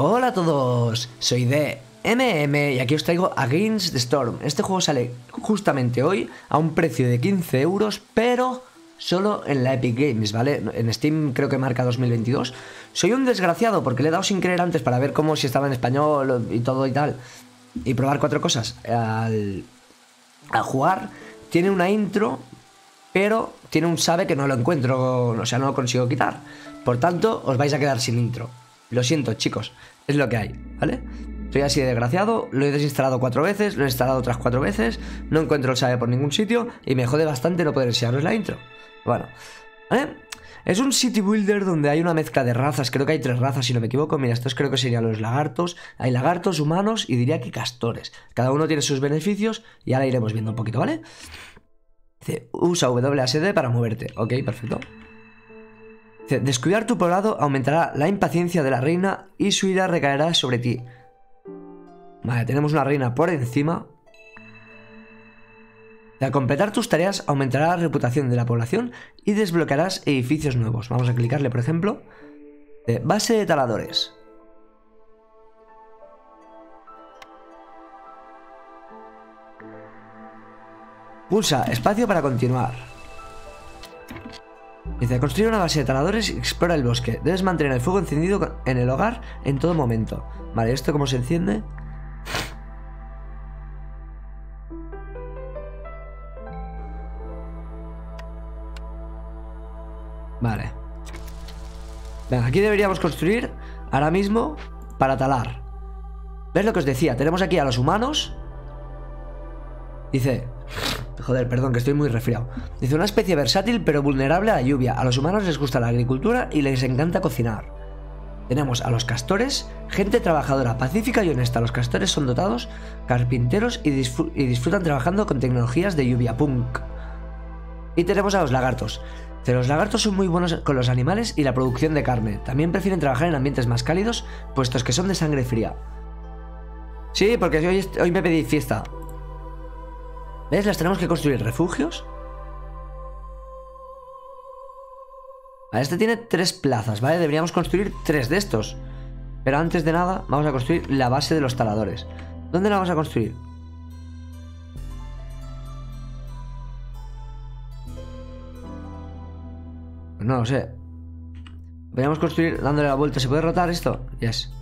Hola a todos, soy de MM y aquí os traigo Against the Storm. Este juego sale justamente hoy a un precio de 15 euros, pero solo en la Epic Games, ¿vale? En Steam creo que marca 2022. Soy un desgraciado porque le he dado sin creer antes para ver cómo si estaba en español y todo y tal. Y probar cuatro cosas. Al, al jugar tiene una intro, pero tiene un sabe que no lo encuentro, o sea, no lo consigo quitar. Por tanto, os vais a quedar sin intro. Lo siento, chicos, es lo que hay, ¿vale? Soy así de desgraciado, lo he desinstalado cuatro veces, lo he instalado otras cuatro veces, no encuentro el sabe por ningún sitio y me jode bastante no poder enseñaros la intro. Bueno, ¿vale? Es un city builder donde hay una mezcla de razas, creo que hay tres razas si no me equivoco. Mira, estos creo que serían los lagartos. Hay lagartos, humanos y diría que castores. Cada uno tiene sus beneficios y ahora iremos viendo un poquito, ¿vale? Dice, usa WASD para moverte. Ok, perfecto. Descuidar tu poblado aumentará la impaciencia de la reina y su ira recaerá sobre ti. Vale, tenemos una reina por encima. Al completar tus tareas aumentará la reputación de la población y desbloquearás edificios nuevos. Vamos a clicarle, por ejemplo, de base de taladores. Pulsa espacio para continuar. Dice, construir una base de taladores y explora el bosque. Debes mantener el fuego encendido en el hogar en todo momento. Vale, ¿esto cómo se enciende? Vale. Venga, aquí deberíamos construir ahora mismo para talar. ¿Ves lo que os decía? Tenemos aquí a los humanos. Dice... Joder, perdón, que estoy muy resfriado. Dice una especie versátil pero vulnerable a la lluvia. A los humanos les gusta la agricultura y les encanta cocinar. Tenemos a los castores, gente trabajadora, pacífica y honesta. Los castores son dotados, carpinteros y, disfrutan trabajando con tecnologías de lluvia punk. Y tenemos a los lagartos. Los lagartos son muy buenos con los animales y la producción de carne. También prefieren trabajar en ambientes más cálidos, puestos que son de sangre fría. Sí, porque hoy, hoy me pedí fiesta. ¿Ves? Las tenemos que construir refugios. este tiene tres plazas, ¿vale? Deberíamos construir tres de estos. Pero antes de nada, vamos a construir la base de los taladores. ¿Dónde la vamos a construir? No lo sé. Podríamos construir dándole la vuelta. ¿Se puede rotar esto? Yes.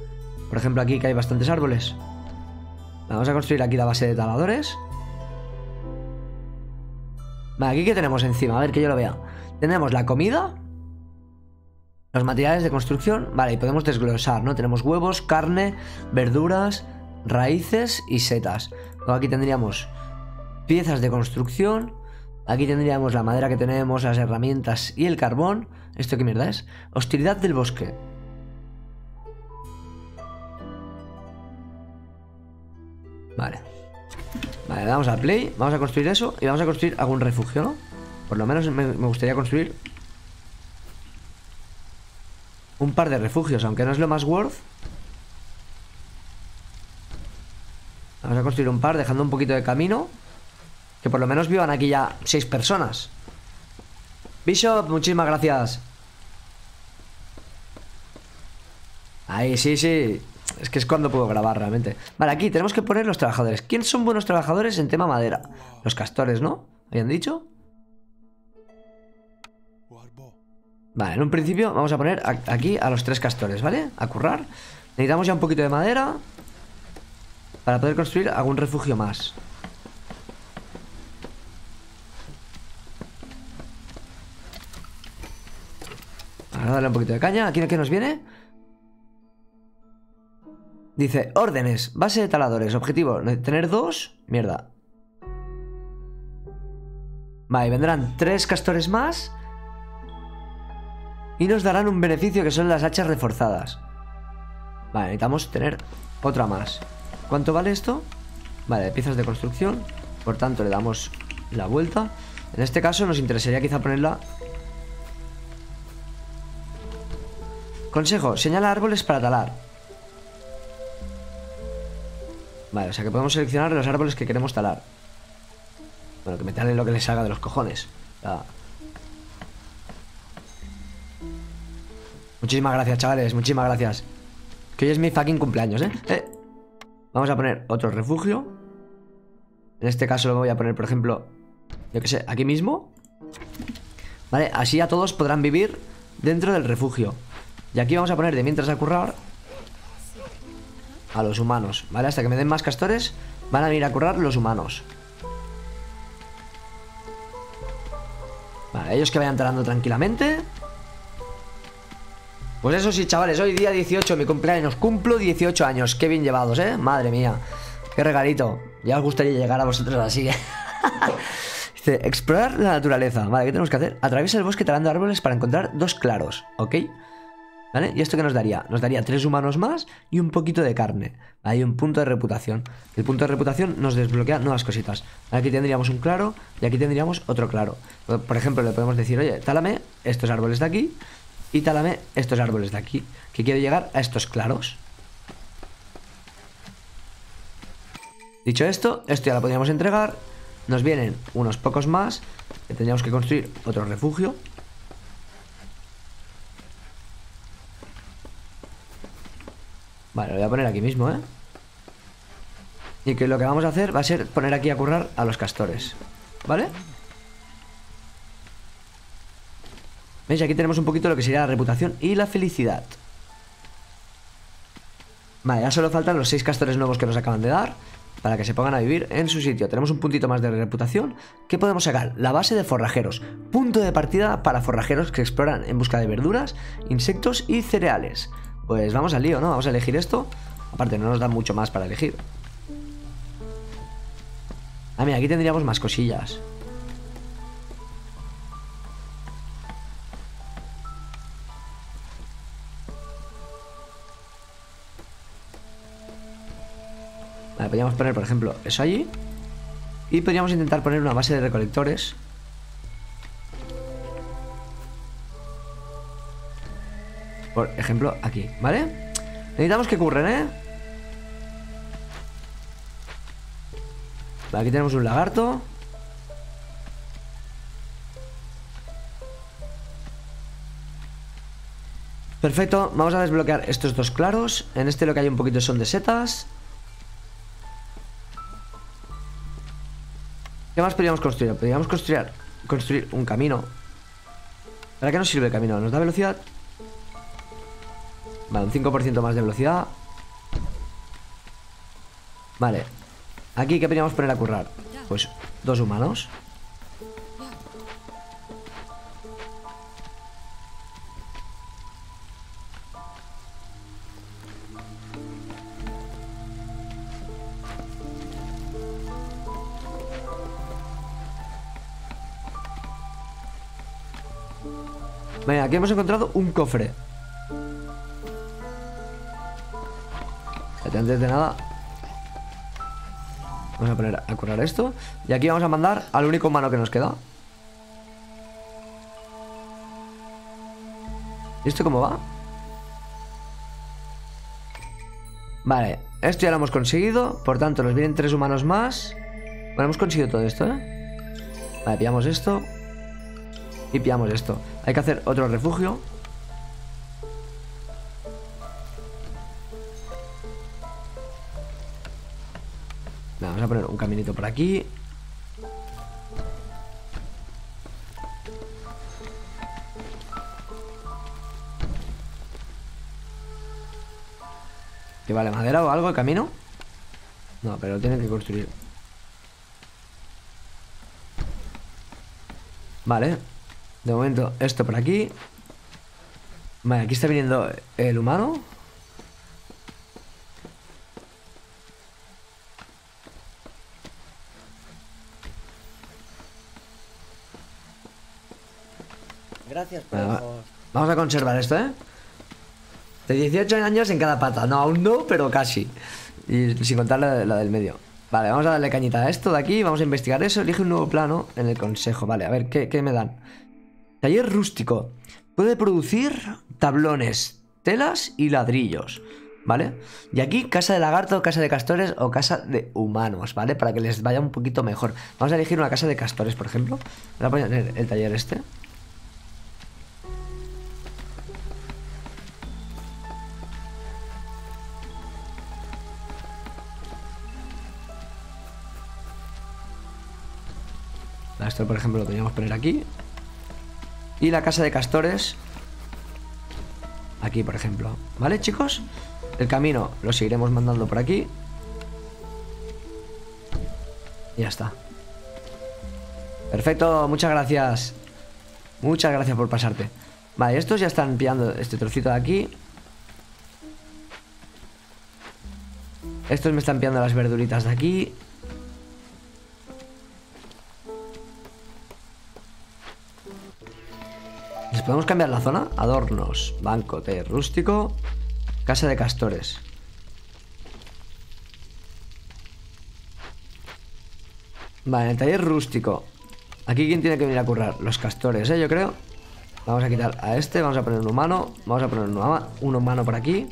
Por ejemplo, aquí que hay bastantes árboles. Vamos a construir aquí la base de taladores. Vale, aquí que tenemos encima, a ver que yo lo vea. Tenemos la comida. Los materiales de construcción. Vale, y podemos desglosar, ¿no? Tenemos huevos, carne, verduras, raíces y setas. Luego aquí tendríamos piezas de construcción. Aquí tendríamos la madera que tenemos, las herramientas y el carbón. ¿Esto qué mierda es? Hostilidad del bosque. Vale. Vale, damos a play. Vamos a construir eso y vamos a construir algún refugio, ¿no? Por lo menos me, me gustaría construir un par de refugios, aunque no es lo más worth. Vamos a construir un par, dejando un poquito de camino. Que por lo menos vivan aquí ya seis personas. Bishop, muchísimas gracias. Ahí, sí, sí. Es que es cuando puedo grabar realmente. Vale, aquí tenemos que poner los trabajadores. ¿Quién son buenos trabajadores en tema madera? Los castores, ¿no? ¿Habían dicho? Vale, en un principio vamos a poner aquí a los tres castores, ¿vale? A currar. Necesitamos ya un poquito de madera para poder construir algún refugio más. Vamos a darle un poquito de caña. ¿Aquí qué nos viene? Dice, órdenes, base de taladores, objetivo, tener dos, mierda. Vale, vendrán tres castores más y nos darán un beneficio que son las hachas reforzadas. Vale, necesitamos tener otra más. ¿Cuánto vale esto? Vale, piezas de construcción, por tanto le damos la vuelta. En este caso nos interesaría quizá ponerla... Consejo, señala árboles para talar. Vale, o sea que podemos seleccionar los árboles que queremos talar. Bueno, que me talen lo que les salga de los cojones. Muchísimas gracias, chavales, muchísimas gracias. Que hoy es mi fucking cumpleaños, ¿eh? ¿eh? Vamos a poner otro refugio. En este caso lo voy a poner, por ejemplo, yo que sé, aquí mismo. Vale, así ya todos podrán vivir dentro del refugio. Y aquí vamos a poner de mientras a currar a los humanos, ¿vale? Hasta que me den más castores, van a venir a currar los humanos. Vale, ellos que vayan entrando tranquilamente. Pues eso sí, chavales, hoy día 18, mi cumpleaños, cumplo 18 años. Qué bien llevados, ¿eh? Madre mía. Qué regalito. Ya os gustaría llegar a vosotros así, ¿eh? Dice, explorar la naturaleza. Vale, ¿qué tenemos que hacer? Atraviesa el bosque talando árboles para encontrar dos claros, ¿ok? ¿Vale? ¿Y esto qué nos daría? Nos daría tres humanos más y un poquito de carne. Hay un punto de reputación. El punto de reputación nos desbloquea nuevas cositas. Aquí tendríamos un claro y aquí tendríamos otro claro. Por ejemplo, le podemos decir, oye, tálame estos árboles de aquí y tálame estos árboles de aquí. Que quiero llegar a estos claros. Dicho esto, esto ya lo podríamos entregar. Nos vienen unos pocos más. Que tendríamos que construir otro refugio. Vale, lo voy a poner aquí mismo, ¿eh? Y que lo que vamos a hacer va a ser poner aquí a currar a los castores ¿Vale? ¿Veis? Aquí tenemos un poquito lo que sería la reputación y la felicidad Vale, ya solo faltan los seis castores nuevos que nos acaban de dar Para que se pongan a vivir en su sitio Tenemos un puntito más de reputación ¿Qué podemos sacar? La base de forrajeros Punto de partida para forrajeros que exploran en busca de verduras, insectos y cereales Pues vamos al lío, ¿no? Vamos a elegir esto Aparte, no nos da mucho más para elegir Ah, mira, aquí tendríamos más cosillas. Vale, podríamos poner, por ejemplo, eso allí. Y podríamos intentar poner una base de recolectores. Por ejemplo, aquí, ¿vale? Necesitamos que curren, ¿eh? Aquí tenemos un lagarto. Perfecto, vamos a desbloquear estos dos claros. En este lo que hay un poquito son de setas. ¿Qué más podríamos construir? Podríamos construir, construir un camino. ¿Para qué nos sirve el camino? ¿Nos da velocidad? Vale, un 5% más de velocidad. Vale, Aquí, ¿qué podríamos poner a currar? Pues dos humanos. Venga, aquí hemos encontrado un cofre. Antes de nada, Vamos a poner a curar esto. Y aquí vamos a mandar al único humano que nos queda. ¿Y esto cómo va? Vale, esto ya lo hemos conseguido. Por tanto, nos vienen tres humanos más. Bueno, hemos conseguido todo esto, ¿eh? Vale, pillamos esto. Y pillamos esto. Hay que hacer otro refugio caminito por aquí. ¿Que vale madera o algo el camino? No, pero tienen que construir. Vale. De momento, esto por aquí. Vale, aquí está viniendo el humano. Gracias Vamos a conservar esto, ¿eh? De 18 años en cada pata. No, aún no, pero casi. Y sin contar la, del medio. Vale, vamos a darle cañita a esto de aquí. Vamos a investigar eso. Elige un nuevo plano en el consejo. Vale, a ver, ¿qué, qué me dan? Taller rústico. Puede producir tablones, telas y ladrillos. ¿Vale? Y aquí casa de lagarto, casa de castores o casa de humanos, ¿vale? Para que les vaya un poquito mejor. Vamos a elegir una casa de castores, por ejemplo. Voy a poner el taller este. Esto, por ejemplo, lo podríamos poner aquí. Y la casa de castores. Aquí, por ejemplo. ¿Vale, chicos? El camino lo seguiremos mandando por aquí. Y ya está. Perfecto, muchas gracias. Muchas gracias por pasarte. Vale, estos ya están pillando este trocito de aquí. Estos me están pillando las verduritas de aquí. Podemos cambiar la zona? Adornos, banco, té, rústico, casa de castores. Vale, el taller rústico. Aquí quién tiene que venir a currar? Los castores, ¿eh? Yo creo. Vamos a quitar a este, vamos a poner un humano. Vamos a poner un humano por aquí.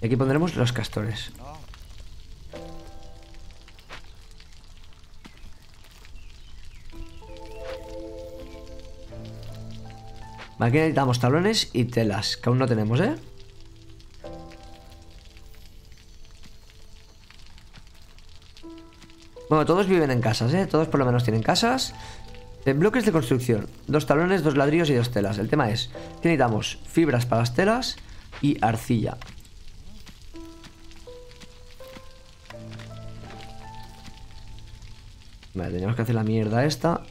Y aquí pondremos los castores. Aquí necesitamos tablones y telas, que aún no tenemos, ¿eh? Bueno, todos viven en casas, ¿eh? Todos por lo menos tienen casas. En bloques de construcción. Dos tablones, dos ladrillos y dos telas. El tema es que necesitamos fibras para las telas y arcilla. Vale, tenemos que hacer la mierda esta.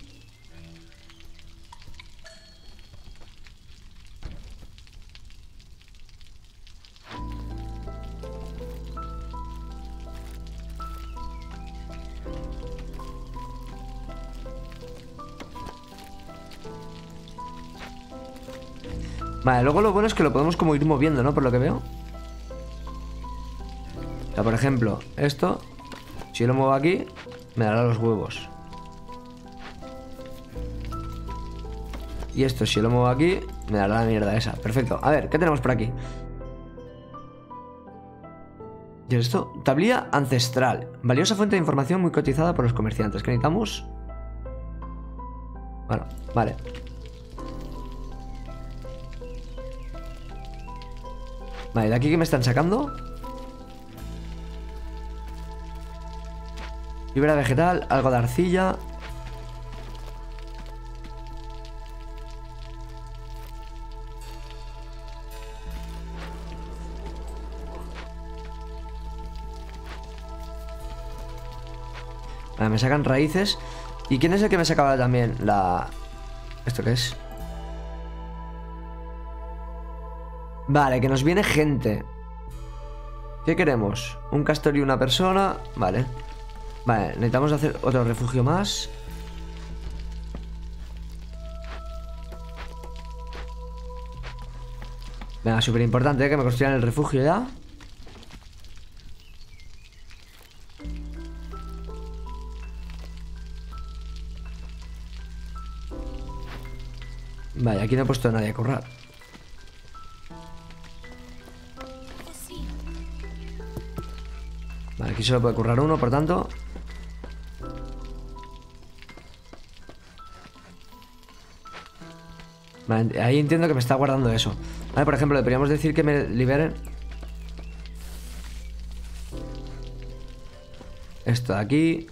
Vale, luego lo bueno es que lo podemos como ir moviendo, ¿no? Por lo que veo. O sea, por ejemplo, esto, si lo muevo aquí, me dará los huevos. Y esto, si lo muevo aquí, me dará la mierda esa. Perfecto. A ver, ¿qué tenemos por aquí? ¿Y esto? Tablilla ancestral. Valiosa fuente de información muy cotizada por los comerciantes. ¿Qué necesitamos? Bueno, vale. Vale, ¿de aquí qué me están sacando? Fibra vegetal, algo de arcilla Vale, me sacan raíces ¿Y quién es el que me sacaba también la... ¿Esto qué es? Vale, que nos viene gente. ¿Qué queremos? Un castor y una persona. Vale. Vale, necesitamos hacer otro refugio más. Venga, súper importante ¿eh? que me construyan el refugio ya. Vale, aquí no he puesto a nadie a currar. Aquí solo puede currar uno, por tanto. Vale, ahí entiendo que me está guardando eso. Vale, por ejemplo, le podríamos decir que me liberen. Esto de aquí.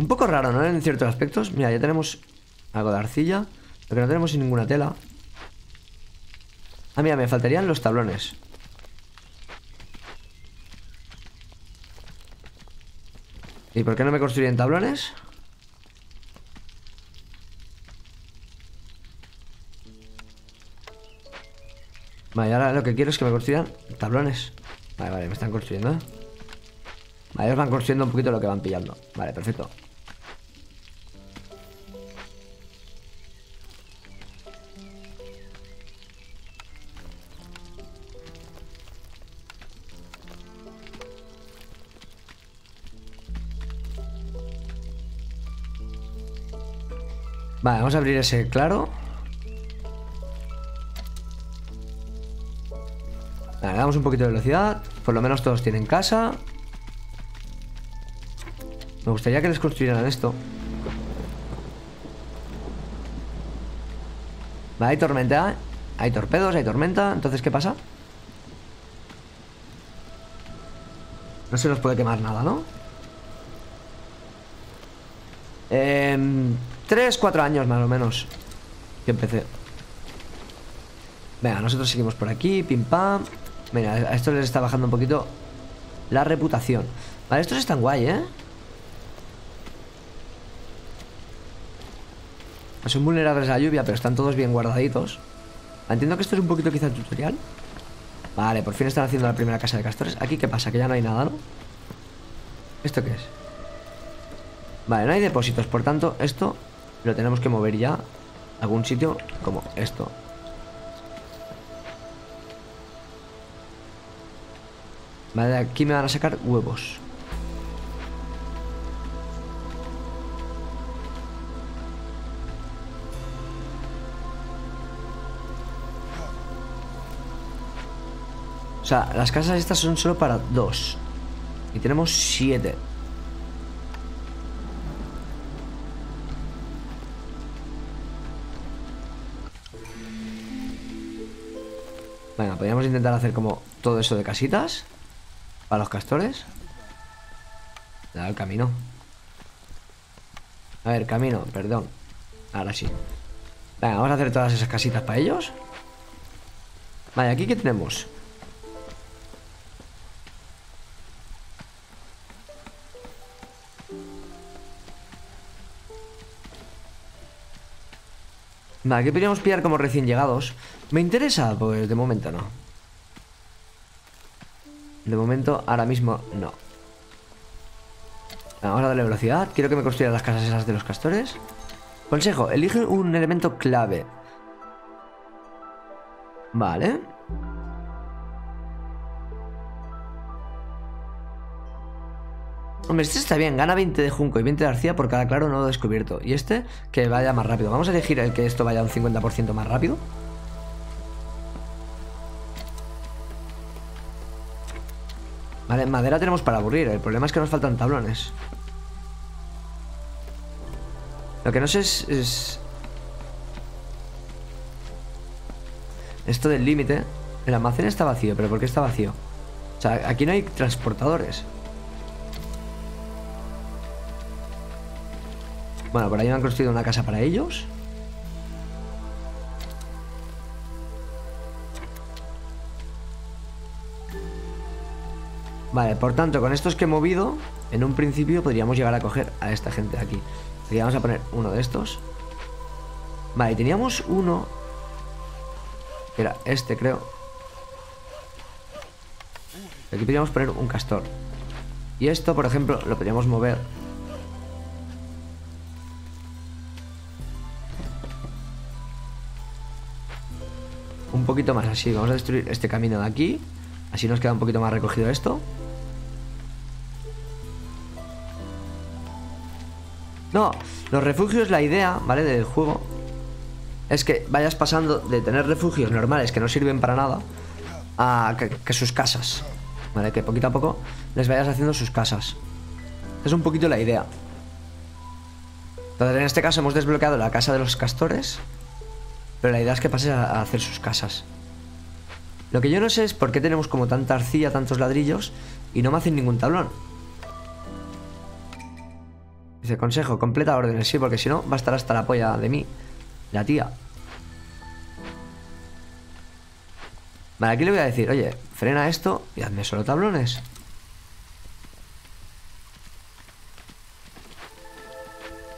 Un poco raro, ¿no? En ciertos aspectos. Mira, ya tenemos algo de arcilla. Lo que no tenemos sin ninguna tela. Ah, mira, me faltarían los tablones. ¿Y por qué no me construyen tablones? Vale, ahora lo que quiero es que me construyan tablones. Vale, vale, me están construyendo, ¿eh? Vale, ellos van construyendo un poquito lo que van pillando. Vale, perfecto. Vale, vamos a abrir ese claro. Vale, damos un poquito de velocidad. Por lo menos todos tienen casa. Me gustaría que les construyeran esto. Vale, hay tormenta. Hay torpedos, hay tormenta. Entonces, ¿qué pasa? No se nos puede quemar nada, ¿no? Eh, tres, cuatro años más o menos Que empecé Venga, nosotros seguimos por aquí Pim pam Venga, a esto les está bajando un poquito La reputación Vale, estos están guay, ¿eh? Son vulnerables a la lluvia, pero están todos bien guardaditos Entiendo que esto es un poquito quizá el tutorial Vale, por fin están haciendo la primera casa de castores Aquí, ¿qué pasa? Que ya no hay nada, ¿no? ¿Esto qué es? Vale, no hay depósitos, por tanto, esto lo tenemos que mover ya a algún sitio como esto. Vale, aquí me van a sacar huevos. O sea, las casas estas son solo para dos. Y tenemos siete. Venga, podríamos intentar hacer como todo eso de casitas Para los castores. Da el camino. A ver, camino, perdón. Ahora sí. Venga, vamos a hacer todas esas casitas para ellos. Vale, aquí qué tenemos Vale, ¿qué podríamos pillar como recién llegados? ¿Me interesa? Pues de momento no. De momento, ahora mismo, no. Vamos a darle velocidad. Quiero que me construyan las casas esas de los castores. Consejo, elige un elemento clave. Vale. Hombre, este está bien, gana 20 de junco y 20 de arcilla por cada claro nodo descubierto. Y este, que vaya más rápido. Vamos a elegir el que esto vaya un 50% más rápido. Vale, madera tenemos para aburrir. El problema es que nos faltan tablones. Lo que no sé es... es... Esto del límite. El almacén está vacío, pero ¿por qué está vacío? O sea, aquí no hay transportadores. Bueno, por ahí me han construido una casa para ellos. Vale, por tanto, con estos que he movido, en un principio podríamos llegar a coger a esta gente de aquí. Así poner uno de estos. Vale, teníamos uno. Que era este, creo. Aquí podríamos poner un castor. Y esto, por ejemplo, lo podríamos mover poquito más así. Vamos a destruir este camino de aquí. Así nos queda un poquito más recogido esto. No, los refugios, la idea, ¿vale? Del juego es que vayas pasando de tener refugios normales que no sirven para nada a que, sus casas, ¿vale? Que poquito a poco les vayas haciendo sus casas. Es un poquito la idea. Entonces, en este caso hemos desbloqueado la casa de los castores pero la idea es que pases a, hacer sus casas. Lo que yo no sé es por qué tenemos como tanta arcilla, tantos ladrillos y no me hacen ningún tablón. Dice, consejo, completa órdenes, sí, porque si no va a estar hasta la polla de mí, la tía. Vale, aquí le voy a decir, oye, frena esto y hazme solo tablones.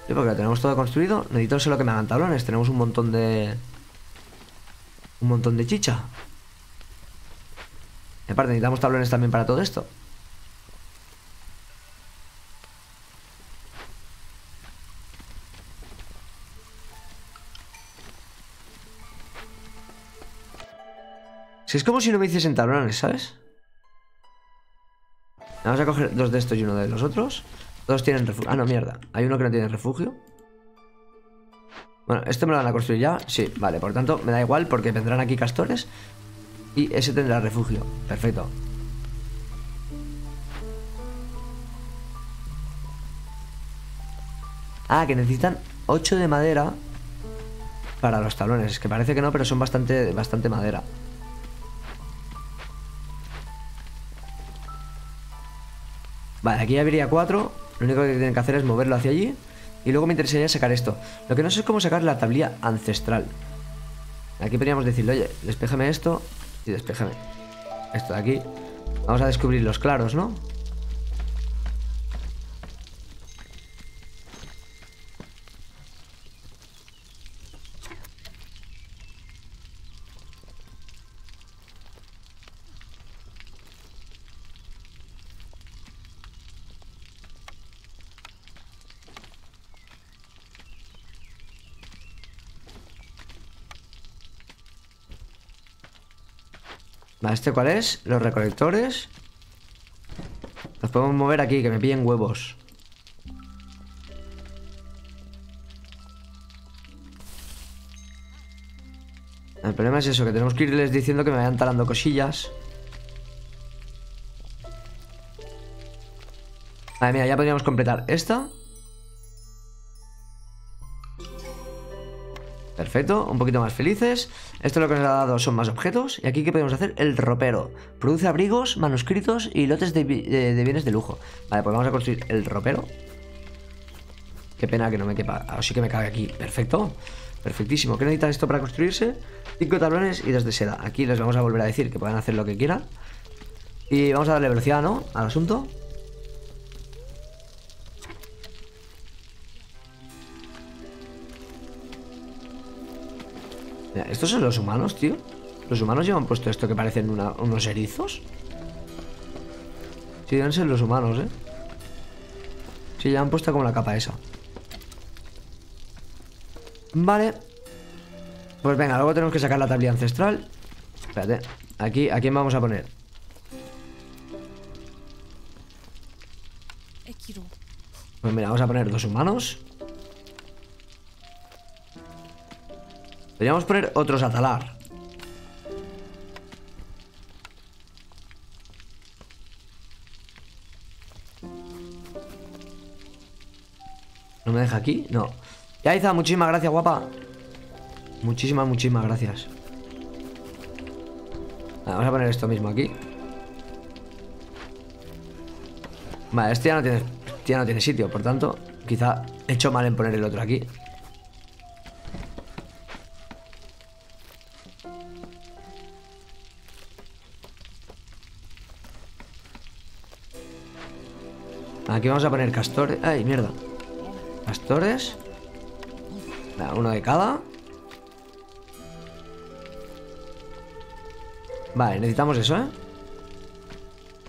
Sí, porque lo tenemos todo construido. Necesito solo que me hagan tablones. Tenemos un montón de un montón de chicha. Y aparte, necesitamos tablones también para todo esto. Si es como si no me hiciesen tablones, ¿sabes? Vamos a coger dos de estos y uno de los otros. Todos tienen refugio. Ah, no, mierda. Hay uno que no tiene refugio. Bueno, ¿este me lo van a construir ya? Sí, vale, por tanto me da igual porque vendrán aquí castores y ese tendrá refugio. Perfecto. Ah, que necesitan 8 de madera para los tablones. Es que parece que no, pero son bastante, bastante madera. Vale, aquí habría cuatro. Lo único que tienen que hacer es moverlo hacia allí. Y luego me interesaría sacar esto. Lo que no sé es cómo sacar la tablilla ancestral. Aquí podríamos decirle, oye, despéjame esto y despéjame esto de aquí. Vamos a descubrir los claros, ¿no? ¿Este cuál es? Los recolectores. Los podemos mover aquí, que me pillen huevos. El problema es eso, que tenemos que irles diciendo que me vayan talando cosillas. Vale, mira, ya podríamos completar esta. Perfecto, un poquito más felices. Esto lo que nos ha dado son más objetos. Y aquí, ¿qué podemos hacer? El ropero. Produce abrigos, manuscritos y lotes de, bienes de lujo. Vale, pues vamos a construir el ropero. Qué pena que no me quepa. Así que me cabe aquí. Perfecto. Perfectísimo. ¿Qué necesita esto para construirse? Cinco tablones y dos de seda. Aquí les vamos a volver a decir que puedan hacer lo que quieran. Y vamos a darle velocidad, ¿no? Al asunto. ¿Estos son los humanos, tío? ¿Los humanos llevan puesto esto que parecen unos erizos? Sí, deben ser los humanos, ¿eh? Sí, ya han puesto como la capa esa Vale Pues venga, luego tenemos que sacar la tablilla ancestral Espérate Aquí, ¿a quién vamos a poner? Pues mira, vamos a poner dos humanos Podríamos poner otros a talar. ¿No me deja aquí? No. Ya, Iza, muchísimas gracias, guapa. Muchísimas, muchísimas gracias. vamos a poner esto mismo aquí. Vale, este ya no tiene, ya no tiene sitio, por tanto, quizá he hecho mal en poner el otro aquí. Aquí vamos a poner castores. ¡Ay, mierda! Castores. Uno de cada. Vale, necesitamos eso, ¿eh?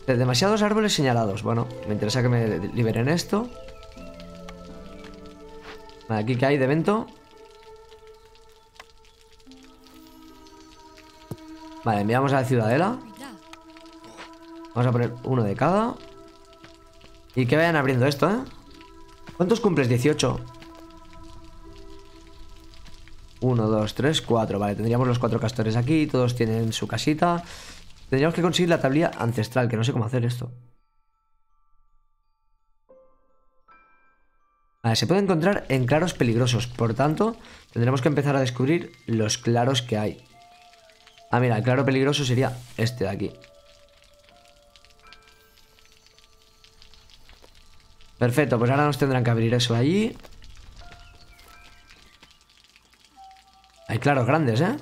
De demasiados árboles señalados. Bueno, me interesa que me liberen esto. Vale, aquí que hay de evento. Vale, enviamos a la ciudadela. Vamos a poner uno de cada. Y que vayan abriendo esto, ¿eh? ¿Cuántos cumples? 18. 1, 2, 3, 4. Vale, tendríamos los cuatro castores aquí. Todos tienen su casita. Tendríamos que conseguir la tablilla ancestral, que no sé cómo hacer esto. Vale, se puede encontrar en claros peligrosos. Por tanto, tendremos que empezar a descubrir los claros que hay. Ah, mira, el claro peligroso sería este de aquí. Perfecto, pues ahora nos tendrán que abrir eso allí. Hay claros grandes, ¿eh?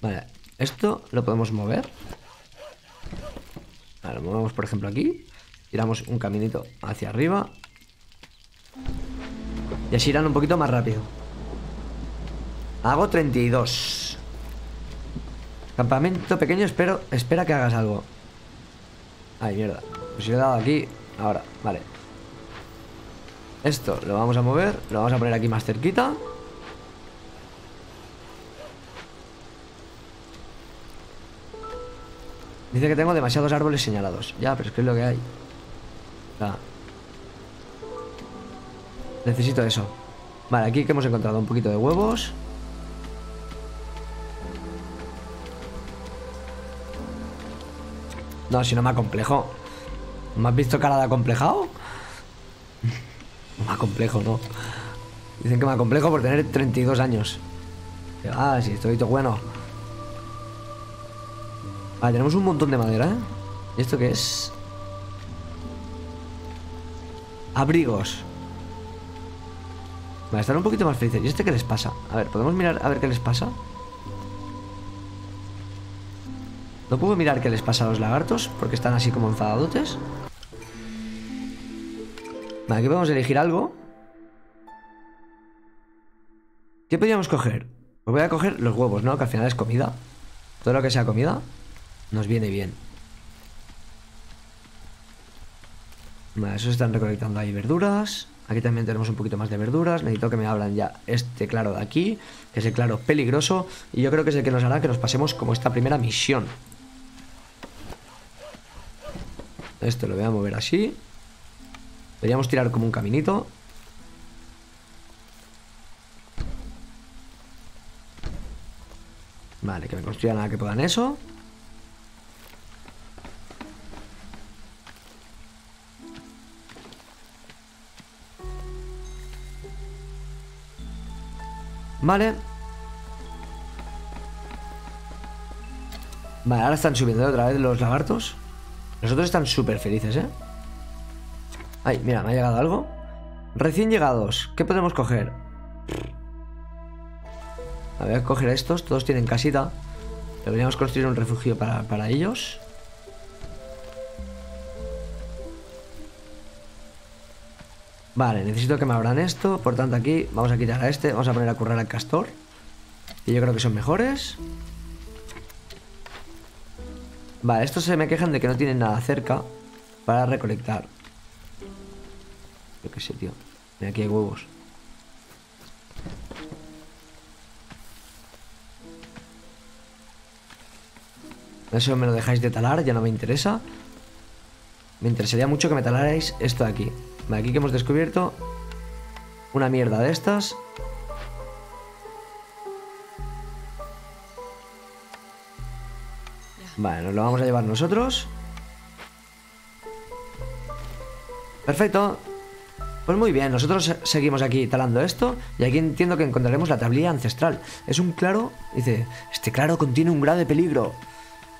Vale, esto lo podemos mover. Vale, lo movemos por ejemplo aquí. Tiramos un caminito hacia arriba. Y así irán un poquito más rápido. Hago 32. Campamento pequeño, espero, espera que hagas algo. Ay, mierda. Pues si le he dado aquí, ahora, vale. Esto lo vamos a mover, lo vamos a poner aquí más cerquita. Dice que tengo demasiados árboles señalados. Ya, pero es que es lo que hay. Necesito eso. Vale, aquí que hemos encontrado un poquito de huevos. No, si no me ha complejo. ¿Me has visto cara de acomplejado? Más complejo, ¿no? Dicen que me complejo por tener 32 años. Ah, sí, estoy todo bueno. Vale, tenemos un montón de madera, ¿eh? ¿Y esto qué es? Abrigos. Vale, están un poquito más felices. ¿Y este qué les pasa? A ver, ¿podemos mirar a ver qué les pasa? No puedo mirar qué les pasa a los lagartos Porque están así como enfadadotes. Vale, aquí podemos elegir algo. ¿Qué podríamos coger? Pues voy a coger los huevos, ¿no? Que al final es comida. Todo lo que sea comida Nos viene bien. Vale, eso están recolectando ahí verduras. Aquí también tenemos un poquito más de verduras. Necesito que me abran ya este claro de aquí Que es el claro peligroso. Y yo creo que es el que nos hará que nos pasemos como esta primera misión Esto lo voy a mover así. Deberíamos tirar como un caminito. Vale, que me construyan nada que puedan eso. Vale. Vale, ahora están subiendo otra vez los lagartos. Nosotros están súper felices, ¿eh? Ay, mira, me ha llegado algo. Recién llegados, ¿qué podemos coger? A ver, coger estos, todos tienen casita. Deberíamos construir un refugio para, para ellos. Vale, necesito que me abran esto. Por tanto, aquí vamos a quitar a este. Vamos a poner a currar al castor. Y yo creo que son mejores. Vale, estos se me quejan de que no tienen nada cerca para recolectar. Yo qué sé, tío. Mira, aquí hay huevos. Eso me lo dejáis de talar, ya no me interesa. Me interesaría mucho que me talarais esto de aquí. Vale, aquí que hemos descubierto una mierda de estas. Vale, nos lo vamos a llevar nosotros. Perfecto. Pues muy bien, nosotros seguimos aquí talando esto y aquí entiendo que encontraremos la tablilla ancestral. Es un claro, dice, este claro contiene un grado de peligro.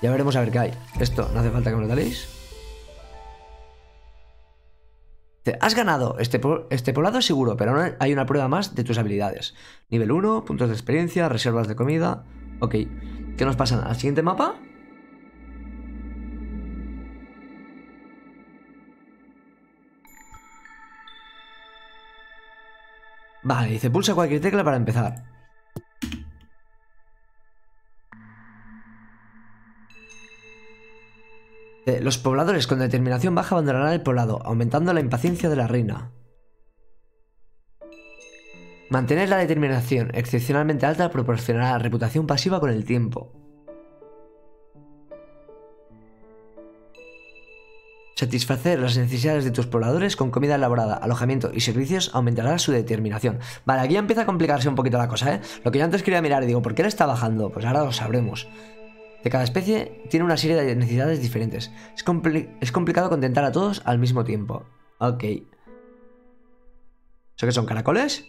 Ya veremos a ver qué hay. Esto, no hace falta que me lo taléis. Has ganado. Este, este poblado seguro, pero no hay una prueba más de tus habilidades. Nivel 1, puntos de experiencia, reservas de comida. Ok. ¿Qué nos pasa? ¿Al siguiente mapa? Vale, dice pulsa cualquier tecla para empezar. Los pobladores con determinación baja abandonarán el poblado, aumentando la impaciencia de la reina. Mantener la determinación excepcionalmente alta proporcionará reputación pasiva con el tiempo. Satisfacer las necesidades de tus pobladores con comida elaborada, alojamiento y servicios aumentará su determinación. Vale, aquí empieza a complicarse un poquito la cosa, ¿eh? Lo que yo antes quería mirar y digo, ¿por qué le está bajando? Pues ahora lo sabremos. De cada especie tiene una serie de necesidades diferentes. Es, complicado contentar a todos al mismo tiempo. Ok. ¿Eso qué son caracoles?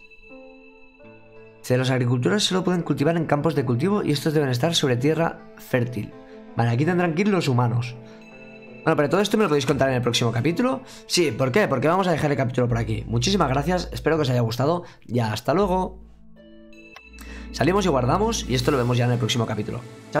los agricultores solo pueden cultivar en campos de cultivo y estos deben estar sobre tierra fértil. Vale, aquí tendrán que ir los humanos. Bueno, pero todo esto me lo podéis contar en el próximo capítulo. Sí, ¿por qué? Porque vamos a dejar el capítulo por aquí. Muchísimas gracias, espero que os haya gustado y hasta luego. Salimos y guardamos y esto lo vemos ya en el próximo capítulo. Chao.